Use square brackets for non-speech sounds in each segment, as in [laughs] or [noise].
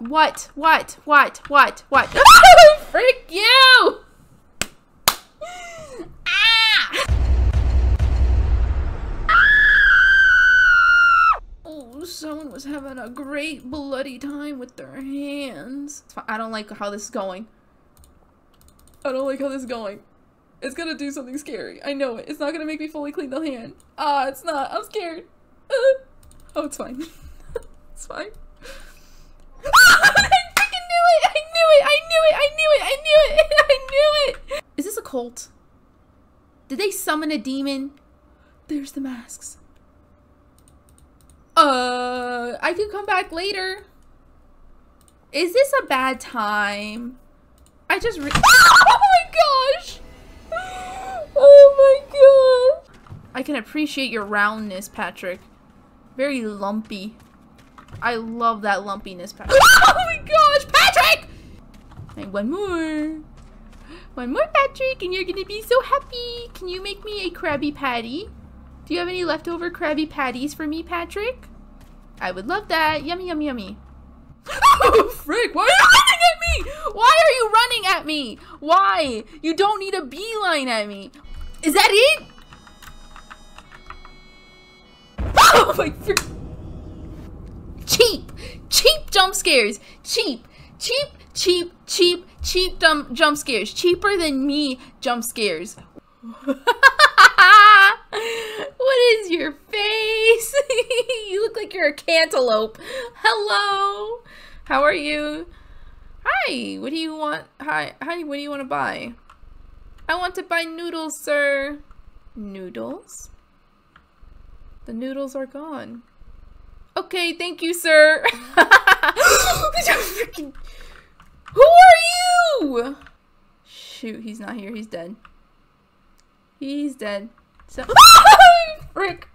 What? What? What? What? What? [laughs] Frick you! Ah! Oh, someone was having a great bloody time with their hands. I don't like how this is going. I don't like how this is going. It's gonna do something scary. I know it. It's not gonna make me fully clean the hand. Ah, it's not. I'm scared. Uh. [laughs] Oh, it's fine. [laughs] it's fine. I freaking knew it! I knew it! I knew it! I knew it! I knew it! I knew it! Is this a cult? Did they summon a demon? There's the masks. Uh, I could come back later. Is this a bad time? I just re- [gasps] Oh my gosh! [gasps] Oh my god! I can appreciate your roundness, Patrick. Very lumpy. I love that lumpiness, Patrick. [laughs] oh my gosh! One more. One more, Patrick, and you're gonna be so happy. Can you make me a Krabby Patty? Do you have any leftover Krabby Patties for me, Patrick? I would love that. Yummy, yummy, yummy. [laughs] oh, frick, why are you running at me? Why are you running at me? Why? You don't need a beeline at me. Is that it? [laughs] Oh my frick. Cheap. Cheap jump scares. Cheap. Cheap, cheap, cheap, cheap dumb jump scares. Cheaper than me jump scares. [laughs] what is your face? [laughs] you look like you're a cantaloupe. Hello. How are you? Hi. What do you want? Hi. Hi. What do you want to buy? I want to buy noodles, sir. Noodles? The noodles are gone. Okay, thank you, sir. [laughs] [gasps] [gasps] Shoot, he's not here. He's dead. He's dead. So [laughs] Frick.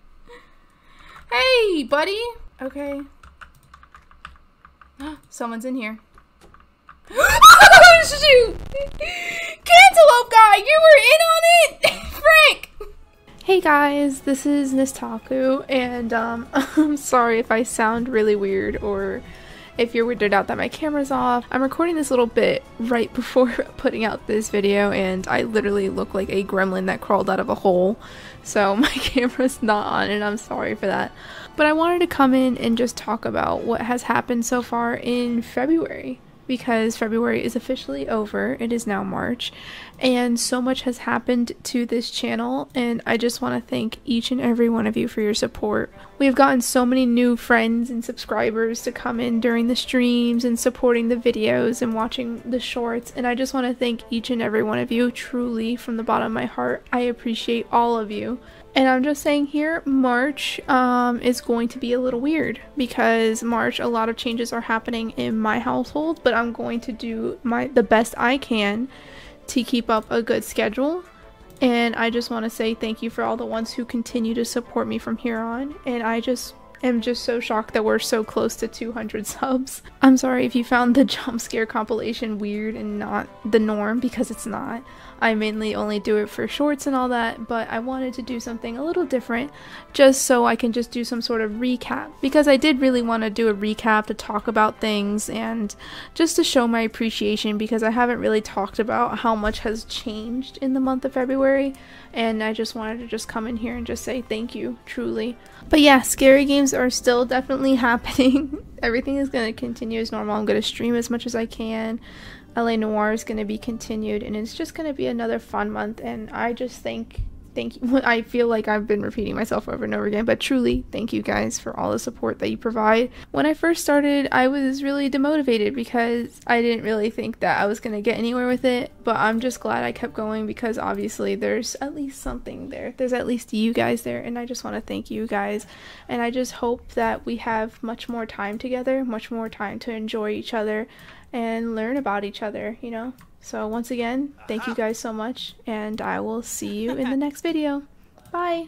Hey, buddy. Okay. [gasps] Someone's in here. [gasps] Shoot! Cantaloupe guy, you were in on it! [laughs] Frick! Hey guys, this is Nestakoo, and um, [laughs] I'm sorry if I sound really weird or if you're weirded out that my camera's off. I'm recording this little bit right before [laughs] putting out this video, and I literally look like a gremlin that crawled out of a hole, so [laughs] my camera's not on, and I'm sorry for that. But I wanted to come in and just talk about what has happened so far in February because February is officially over. It is now March, and so much has happened to this channel, and I just want to thank each and every one of you for your support. We've gotten so many new friends and subscribers to come in during the streams and supporting the videos and watching the shorts, and I just want to thank each and every one of you truly from the bottom of my heart. I appreciate all of you. And I'm just saying here, March um, is going to be a little weird because March, a lot of changes are happening in my household, but I'm going to do my the best I can to keep up a good schedule. And I just want to say thank you for all the ones who continue to support me from here on. And I just am just so shocked that we're so close to 200 subs. I'm sorry if you found the jump scare compilation weird and not the norm because it's not. I mainly only do it for shorts and all that, but I wanted to do something a little different just so I can just do some sort of recap because I did really want to do a recap to talk about things and just to show my appreciation because I haven't really talked about how much has changed in the month of February and I just wanted to just come in here and just say thank you, truly. But yeah, scary games are still definitely [laughs] happening. Everything is going to continue as normal. I'm going to stream as much as I can. LA Noire is going to be continued, and it's just going to be another fun month. And I just think, thank you. [laughs] I feel like I've been repeating myself over and over again, but truly, thank you guys for all the support that you provide. When I first started, I was really demotivated because I didn't really think that I was going to get anywhere with it. But I'm just glad I kept going because obviously there's at least something there. There's at least you guys there, and I just want to thank you guys. And I just hope that we have much more time together, much more time to enjoy each other and learn about each other, you know? So once again, thank you guys so much, and I will see you in the next video. Bye!